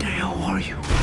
the hell are you?